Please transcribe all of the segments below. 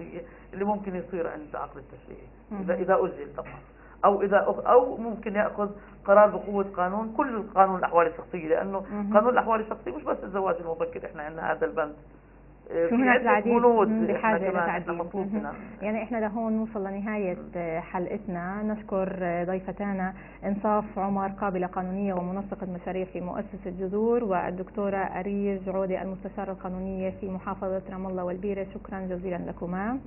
الشخصيه اللي ممكن يصير عند العقل التشريعي. مم. اذا إذا أجل طبعا. أو إذا أخ- أو ممكن يأخذ قرار بقوة قانون. كل قانون الأحوال الشخصية لأنه مم. قانون الأحوال الشخصية مش بس الزواج المبكر. إحنا عندنا هذا البند. عدة العديد بحاجة إلى كمان تعديل. إحنا مطلوب مهم. منا يعني إحنا لهون نوصل لنهاية آه، حلقتنا نشكر آه، ضيفتانا إنصاف عمر قابلة قانونية ومنسقة مشاريع في مؤسسة جذور والدكتورة أريج عودة المستشارة القانونية في محافظة رام الله والبيرة شكرا جزيلا لكما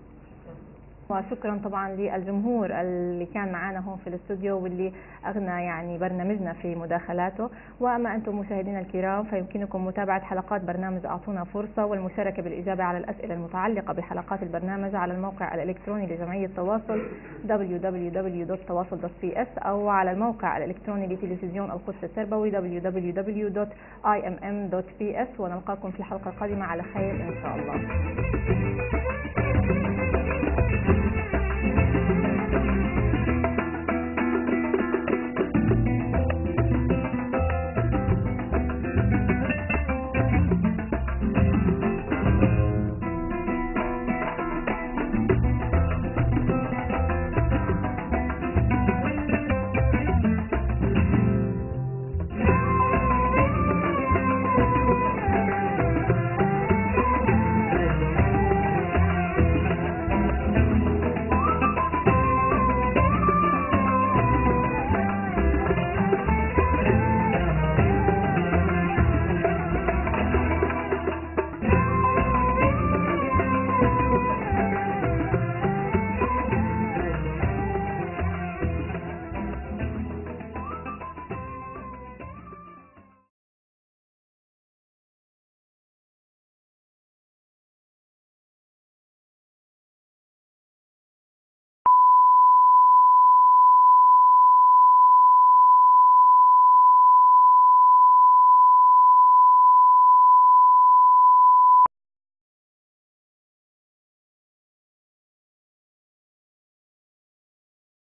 وشكرا طبعا للجمهور اللي كان معنا هون في الاستوديو واللي أغنى يعني برنامجنا في مداخلاته. وأما أنتم مشاهدينا الكرام فيمكنكم متابعة حلقات برنامج أعطونا فرصة والمشاركة بالإجابة على الأسئلة المتعلقة بحلقات البرنامج على الموقع الإلكتروني لجمعية التواصل www.تواصل.ps أو على الموقع الإلكتروني لتلفزيون القدس التربوي www.imm.ps ونلقاكم في الحلقة القادمة على خير إن شاء الله.